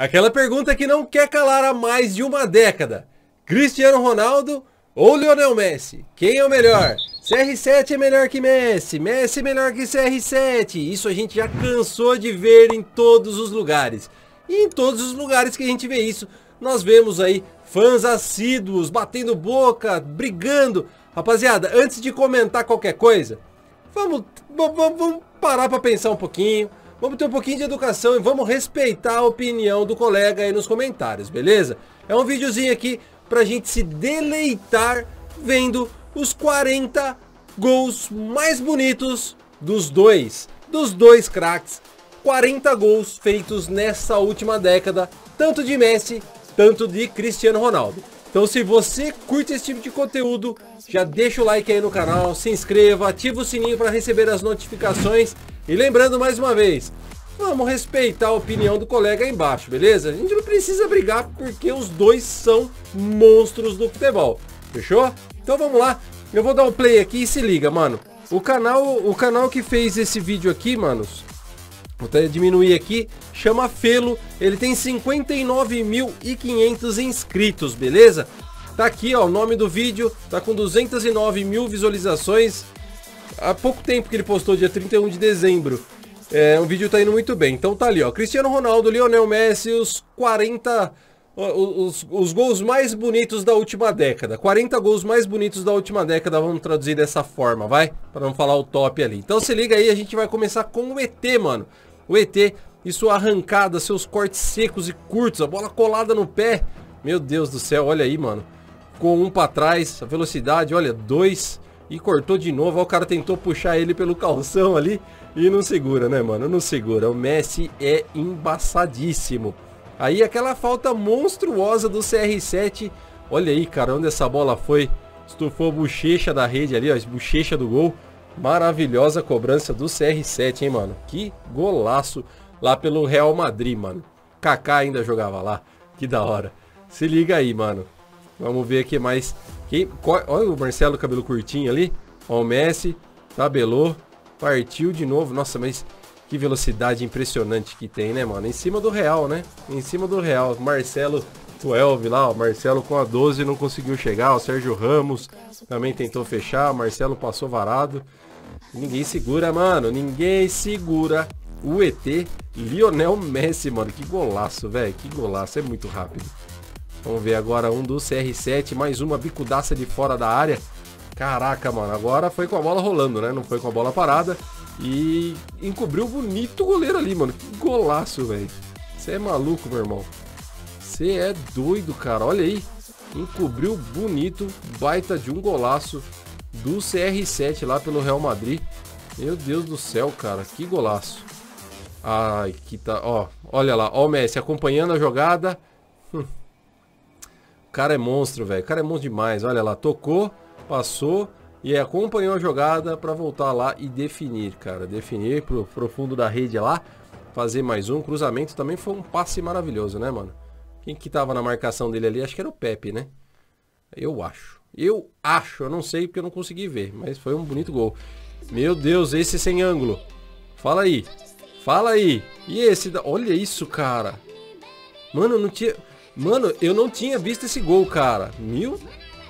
Aquela pergunta que não quer calar há mais de uma década. Cristiano Ronaldo ou Lionel Messi? Quem é o melhor? CR7 é melhor que Messi, Messi é melhor que CR7. Isso a gente já cansou de ver em todos os lugares. E em todos os lugares que a gente vê isso, nós vemos aí fãs assíduos, batendo boca, brigando. Rapaziada, antes de comentar qualquer coisa, vamos, vamos, vamos parar para pensar um pouquinho. Vamos ter um pouquinho de educação e vamos respeitar a opinião do colega aí nos comentários, beleza? É um videozinho aqui pra gente se deleitar vendo os 40 gols mais bonitos dos dois, dos dois craques. 40 gols feitos nessa última década, tanto de Messi, tanto de Cristiano Ronaldo. Então se você curte esse tipo de conteúdo, já deixa o like aí no canal, se inscreva, ativa o sininho para receber as notificações e lembrando mais uma vez, vamos respeitar a opinião do colega aí embaixo, beleza? A gente não precisa brigar porque os dois são monstros do futebol. Fechou? Então vamos lá. Eu vou dar um play aqui e se liga, mano. O canal, o canal que fez esse vídeo aqui, manos, vou até diminuir aqui, chama Felo. Ele tem 59.500 inscritos, beleza? Tá aqui, ó, o nome do vídeo, tá com 209 mil visualizações há pouco tempo que ele postou, dia 31 de dezembro. É, o vídeo tá indo muito bem. Então tá ali, ó. Cristiano Ronaldo, Lionel Messi, os 40... Os, os gols mais bonitos da última década. 40 gols mais bonitos da última década, vamos traduzir dessa forma, vai? Para não falar o top ali. Então se liga aí, a gente vai começar com o ET, mano. O ET e sua arrancada, seus cortes secos e curtos, a bola colada no pé. Meu Deus do céu, olha aí, mano. Com um para trás, a velocidade, olha, dois e cortou de novo. Ó, o cara tentou puxar ele pelo calção ali e não segura, né, mano? Não segura. O Messi é embaçadíssimo. Aí aquela falta monstruosa do CR7. Olha aí, cara, onde essa bola foi. Estufou a bochecha da rede ali, ó, bochecha do gol. Maravilhosa cobrança do CR7, hein, mano? Que golaço lá pelo Real Madrid, mano. Kaká ainda jogava lá. Que da hora. Se liga aí, mano. Vamos ver aqui mais olha o Marcelo cabelo curtinho ali. Ó, o Messi, tabelou, partiu de novo. Nossa, mas que velocidade impressionante que tem, né, mano? Em cima do Real, né? Em cima do Real. Marcelo 12 lá, ó. Marcelo com a 12 não conseguiu chegar. O Sérgio Ramos também tentou fechar. Marcelo passou varado. Ninguém segura, mano. Ninguém segura o ET Lionel Messi, mano. Que golaço, velho. Que golaço. É muito rápido. Vamos ver agora um do CR7, mais uma bicudaça de fora da área. Caraca, mano, agora foi com a bola rolando, né? Não foi com a bola parada. E encobriu bonito o goleiro ali, mano. Que golaço, velho. Você é maluco, meu irmão. Você é doido, cara. Olha aí. Encobriu bonito, baita de um golaço do CR7 lá pelo Real Madrid. Meu Deus do céu, cara. Que golaço. Ai, que tá... Ó, olha lá. Ó o Messi acompanhando a jogada. Cara é monstro, velho. O cara é monstro demais. Olha lá, tocou, passou e acompanhou a jogada para voltar lá e definir, cara. Definir pro, pro fundo da rede lá. Fazer mais um. Cruzamento também foi um passe maravilhoso, né, mano? Quem que tava na marcação dele ali? Acho que era o Pepe, né? Eu acho. Eu acho. Eu não sei porque eu não consegui ver. Mas foi um bonito gol. Meu Deus, esse sem ângulo. Fala aí. Fala aí. E esse... Da... Olha isso, cara. Mano, não tinha... Mano, eu não tinha visto esse gol, cara. Meu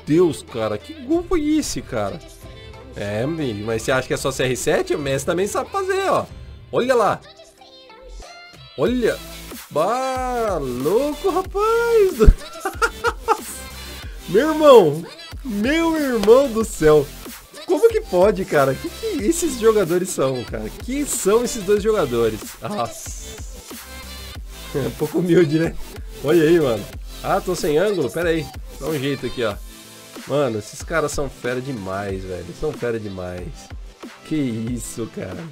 Deus, cara. Que gol foi esse, cara? É, mas você acha que é só CR7? O Messi também sabe fazer, ó. Olha lá. Olha. Bah, louco, rapaz. meu irmão. Meu irmão do céu. Como que pode, cara? Que que esses jogadores são, cara? Quem são esses dois jogadores? Nossa. É um pouco humilde, né? Olha aí, mano. Ah, tô sem ângulo? Pera aí. Dá um jeito aqui, ó. Mano, esses caras são fera demais, velho. São fera demais. Que isso, cara.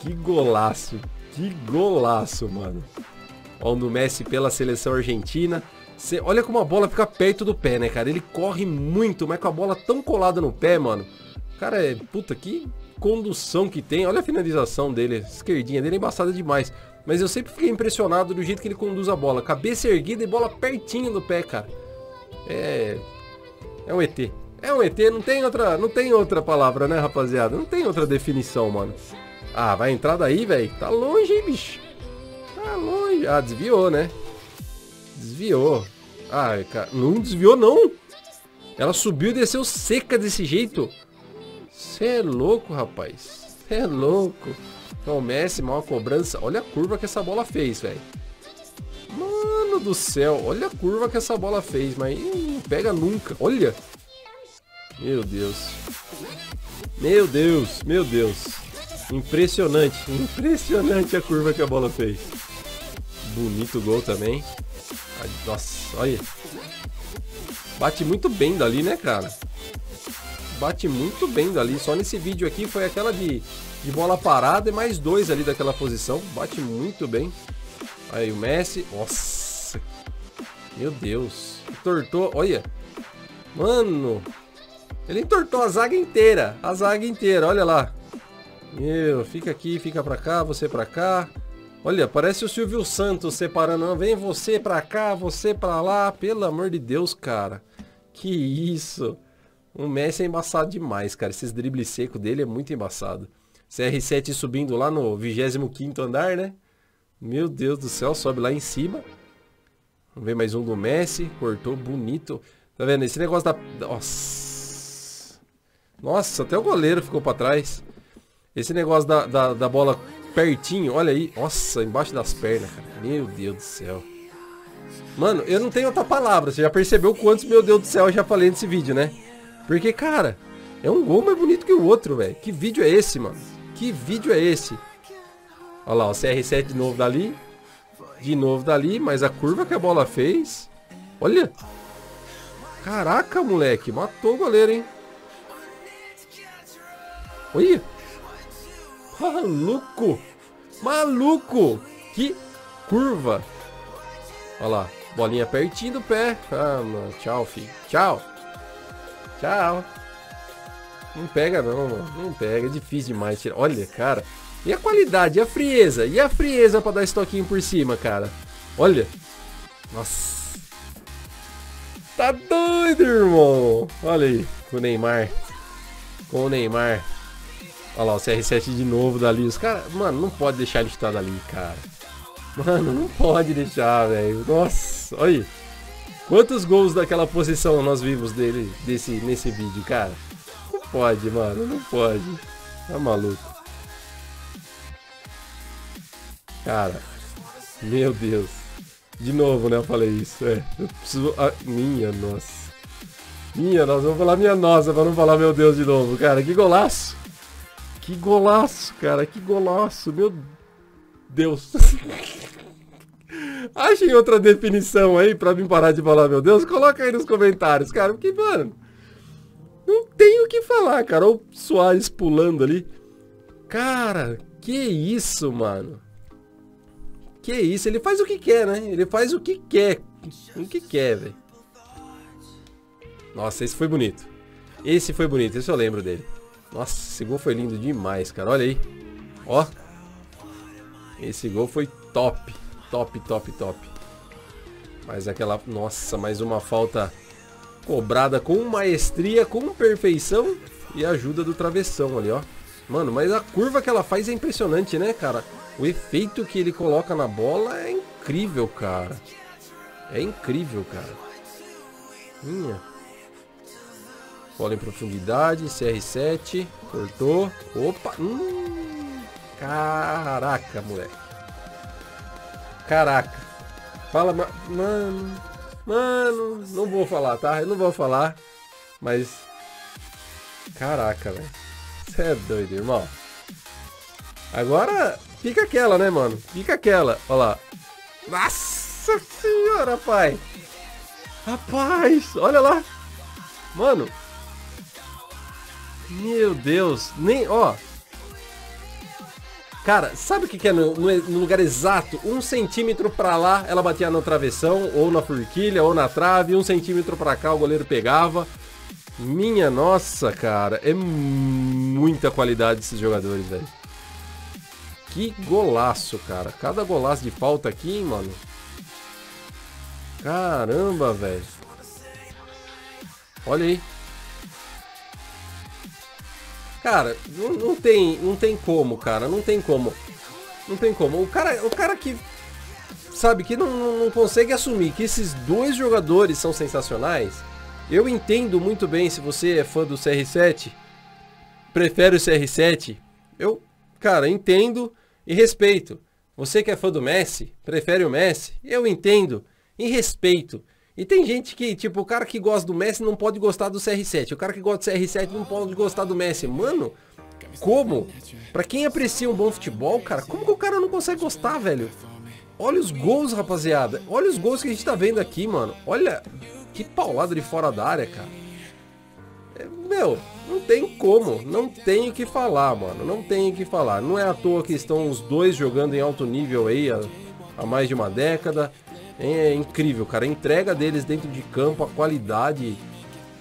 Que golaço. Que golaço, mano. Ó, do Messi pela seleção argentina. Cê, olha como a bola fica perto do pé, né, cara? Ele corre muito, mas com a bola tão colada no pé, mano. Cara, é... Puta, que condução que tem. Olha a finalização dele. Esquerdinha dele é embaçada demais. Mas eu sempre fiquei impressionado do jeito que ele conduz a bola. Cabeça erguida e bola pertinho do pé, cara. É. É um ET. É um ET, não tem outra, não tem outra palavra, né, rapaziada? Não tem outra definição, mano. Ah, vai entrar daí, velho? Tá longe, hein, bicho? Tá longe. Ah, desviou, né? Desviou. Ai, cara. Não desviou, não. Ela subiu e desceu seca desse jeito. Você é louco, rapaz. Você é louco. Então, o Messi, mal cobrança. Olha a curva que essa bola fez, velho. Mano do céu. Olha a curva que essa bola fez. Mas não pega nunca. Olha. Meu Deus. Meu Deus. Meu Deus. Impressionante. Impressionante a curva que a bola fez. Bonito gol também. Nossa, olha. Bate muito bem dali, né, cara? Bate muito bem dali. Só nesse vídeo aqui foi aquela de, de bola parada e mais dois ali daquela posição. Bate muito bem. Aí o Messi. Nossa. Meu Deus. Tortou. Olha. Mano. Ele entortou a zaga inteira. A zaga inteira. Olha lá. Meu, fica aqui, fica pra cá, você pra cá. Olha, parece o Silvio Santos separando. Vem você pra cá, você pra lá. Pelo amor de Deus, cara. Que isso. O Messi é embaçado demais, cara. Esses dribles secos dele é muito embaçado. CR7 subindo lá no 25 andar, né? Meu Deus do céu, sobe lá em cima. Vamos ver mais um do Messi. Cortou bonito. Tá vendo? Esse negócio da... Nossa. Nossa, até o goleiro ficou pra trás. Esse negócio da, da, da bola pertinho, olha aí. Nossa, embaixo das pernas, cara. Meu Deus do céu. Mano, eu não tenho outra palavra. Você já percebeu quantos, meu Deus do céu, eu já falei nesse vídeo, né? Porque, cara, é um gol mais bonito que o outro, velho. Que vídeo é esse, mano? Que vídeo é esse? Olha lá, o CR7 de novo dali. De novo dali, mas a curva que a bola fez. Olha. Caraca, moleque. Matou o goleiro, hein? Olha. Maluco. Maluco. Que curva. Olha lá. Bolinha pertinho do pé. Ah, mano. Tchau, filho. Tchau. Tchau. Não pega não, mano. Não pega. É difícil demais tirar. Olha, cara. E a qualidade? E a frieza? E a frieza pra dar estoquinho por cima, cara? Olha. Nossa. Tá doido, irmão. Olha aí. Com o Neymar. Com o Neymar. Olha lá, o CR7 de novo dali. Os caras, mano, não pode deixar ele estar dali, cara. Mano, não pode deixar, velho. Nossa, olha aí. Quantos gols daquela posição nós vimos dele desse, nesse vídeo, cara? Pode, mano, não pode. Tá maluco. Cara, meu Deus. De novo, né? Eu falei isso. É, eu preciso. Ah, minha nossa. Minha nossa, vou falar minha nossa pra não falar meu Deus de novo, cara. Que golaço! Que golaço, cara. Que golaço. Meu Deus. Achem outra definição aí pra mim parar de falar, meu Deus. Coloca aí nos comentários, cara. Porque, mano, não tem o que falar, cara. Olha o Soares pulando ali. Cara, que isso, mano. Que isso. Ele faz o que quer, né? Ele faz o que quer. O que quer, velho. Nossa, esse foi bonito. Esse foi bonito. Esse eu lembro dele. Nossa, esse gol foi lindo demais, cara. Olha aí. Ó. Esse gol foi top. Top, top, top. Mas aquela... Nossa, mais uma falta cobrada com maestria, com perfeição e ajuda do travessão ali, ó. Mano, mas a curva que ela faz é impressionante, né, cara? O efeito que ele coloca na bola é incrível, cara. É incrível, cara. Minha. Bola em profundidade, CR7, cortou. Opa! Hum, caraca, moleque. Caraca. Fala, mano. Mano, não vou falar, tá? Eu não vou falar. Mas. Caraca, velho. Você é doido, irmão. Agora, fica aquela, né, mano? Fica aquela. Olha lá. Nossa senhora, pai. Rapaz, olha lá. Mano. Meu Deus. Nem, ó. Cara, sabe o que, que é no, no, lugar exato? Um centímetro pra lá, ela batia no travessão, ou na forquilha, ou na trave. Um centímetro pra cá, o goleiro pegava. Minha nossa, cara. É muita qualidade desses jogadores, velho. Que golaço, cara. Cada golaço de falta aqui, hein, mano. Caramba, velho. Olha aí. Cara, não, não, tem, não tem como, cara, não tem como. Não tem como. O cara, o cara que sabe, que não, não consegue assumir que esses dois jogadores são sensacionais. Eu entendo muito bem se você é fã do CR7, prefere o CR7. Eu, cara, entendo e respeito. Você que é fã do Messi, prefere o Messi, eu entendo e respeito. E tem gente que, tipo, o cara que gosta do Messi não pode gostar do CR7. O cara que gosta do CR7 não pode gostar do Messi. Mano, como? Pra quem aprecia um bom futebol, cara, como que o cara não consegue gostar, velho? Olha os gols, rapaziada. Olha os gols que a gente tá vendo aqui, mano. Olha que paulada de fora da área, cara. É, meu, não tem como. Não tenho o que falar, mano. Não tenho o que falar. Não é à toa que estão os dois jogando em alto nível aí há, há mais de uma década. É incrível, cara. A entrega deles dentro de campo, a qualidade,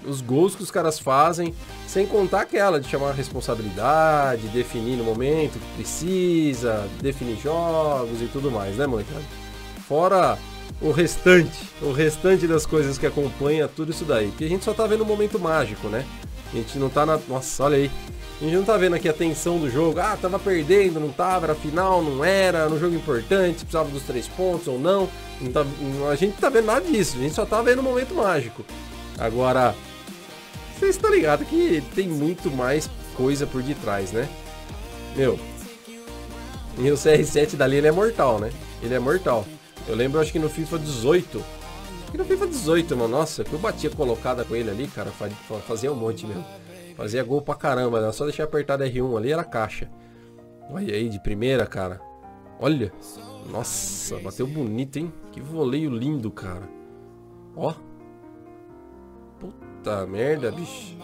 os gols que os caras fazem, sem contar aquela de chamar responsabilidade, definir no momento que precisa, definir jogos e tudo mais, né, molecada? Fora o restante, o restante das coisas que acompanha tudo isso daí. Que a gente só tá vendo um momento mágico, né? A gente não tá na. Nossa, olha aí. A gente não tá vendo aqui a tensão do jogo. Ah, tava perdendo, não tava, era final, não era, no jogo importante, precisava dos três pontos ou não. não tá, a gente não tá vendo nada disso, a gente só tá vendo o momento mágico. Agora, vocês estão ligados que tem muito mais coisa por detrás, né? Meu, e o CR7 dali ele é mortal, né? Ele é mortal. Eu lembro, acho que no FIFA 18. Acho que no FIFA 18, mano. Nossa, que eu batia colocada com ele ali, cara. Fazia um monte mesmo. Fazia gol pra caramba, né? Só deixar apertado R1 ali, era caixa. Olha aí, de primeira, cara. Olha. Nossa, bateu bonito, hein? Que voleio lindo, cara. Ó. Puta merda, bicho.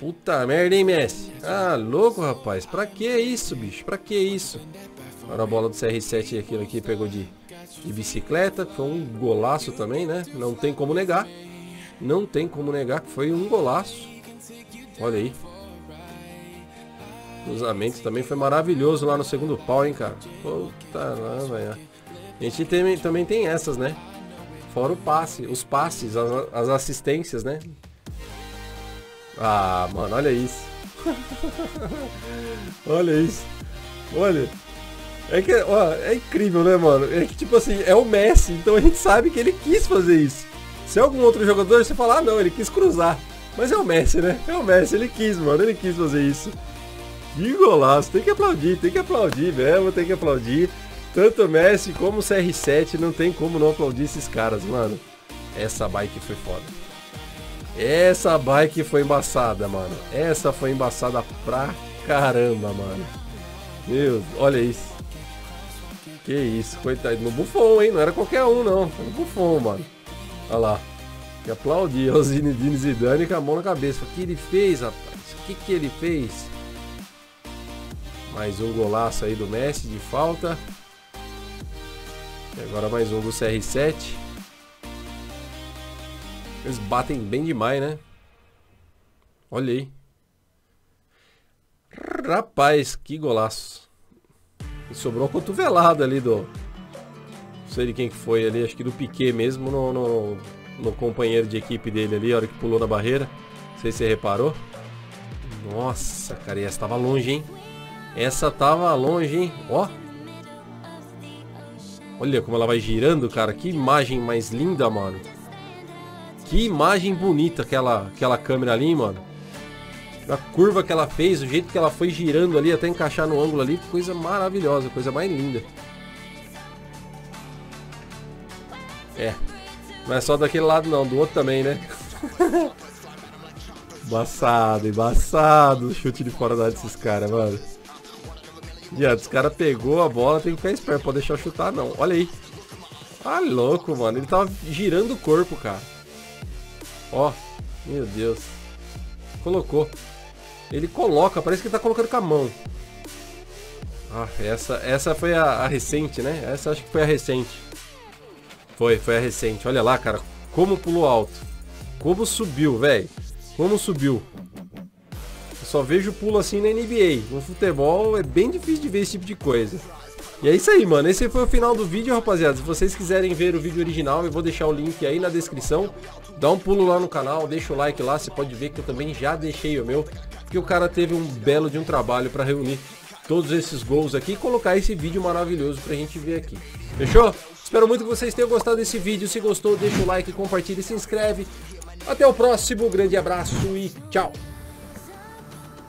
Puta merda, hein, Messi? Ah, louco, rapaz. Pra que isso, bicho? Pra que isso? Agora a bola do CR7 aquilo aqui pegou de, de bicicleta. Foi um golaço também, né? Não tem como negar. Não tem como negar que foi um golaço. Olha aí. Cruzamento também foi maravilhoso lá no segundo pau, hein, cara. Puta lá, velho. A gente tem, também tem essas, né? Fora o passe, os passes, as, as assistências, né? Ah, mano, olha isso. olha isso. Olha. É que, ó, é incrível, né, mano? É que, tipo assim, é o Messi, então a gente sabe que ele quis fazer isso. Se é algum outro jogador, você fala, ah, não, ele quis cruzar. Mas é o Messi, né? É o Messi, ele quis, mano, ele quis fazer isso. Que golaço, tem que aplaudir, tem que aplaudir mesmo, tem que aplaudir. Tanto o Messi como o CR7, não tem como não aplaudir esses caras, mano. Essa bike foi foda. Essa bike foi embaçada, mano. Essa foi embaçada pra caramba, mano. Meu, olha isso. Que isso, coitado. No Buffon, hein? Não era qualquer um, não. No Buffon, mano. Olha lá. Que aplaudir o Zinedine Zidane com a mão na cabeça. O que ele fez, rapaz? O que, que ele fez? Mais um golaço aí do Messi de falta. E agora mais um do CR7. Eles batem bem demais, né? Olha aí. Rapaz, que golaço. E sobrou uma cotovelada ali do... Não sei de quem que foi ali, acho que do Piquet mesmo no, no, no companheiro de equipe dele ali, a hora que pulou na barreira. Não sei se você reparou. Nossa, cara, e essa tava longe, hein? Essa tava longe, hein? Ó. Olha como ela vai girando, cara. Que imagem mais linda, mano. Que imagem bonita aquela, aquela câmera ali, mano. A curva que ela fez, o jeito que ela foi girando ali até encaixar no ângulo ali. Coisa maravilhosa, coisa mais linda. É. Não é só daquele lado não, do outro também, né? embaçado, embaçado o chute de fora da área desses caras, mano. Diante, os cara pegou a bola, tem que ficar esperto, pode deixar chutar não. Olha aí. Ah, louco, mano. Ele tava girando o corpo, cara. Ó, meu Deus. Colocou. Ele coloca, parece que ele tá colocando com a mão. Ah, essa, essa foi a, a recente, né? Essa acho que foi a recente. Foi, foi a recente. Olha lá, cara. Como pulou alto. Como subiu, velho. Como subiu. Só vejo pulo assim na NBA. No futebol é bem difícil de ver esse tipo de coisa. E é isso aí, mano. Esse foi o final do vídeo, rapaziada. Se vocês quiserem ver o vídeo original, eu vou deixar o link aí na descrição. Dá um pulo lá no canal, deixa o like lá. Você pode ver que eu também já deixei o meu. Porque o cara teve um belo de um trabalho para reunir todos esses gols aqui e colocar esse vídeo maravilhoso pra gente ver aqui. Fechou? Espero muito que vocês tenham gostado desse vídeo. Se gostou, deixa o like, compartilha e se inscreve. Até o próximo, grande abraço e tchau!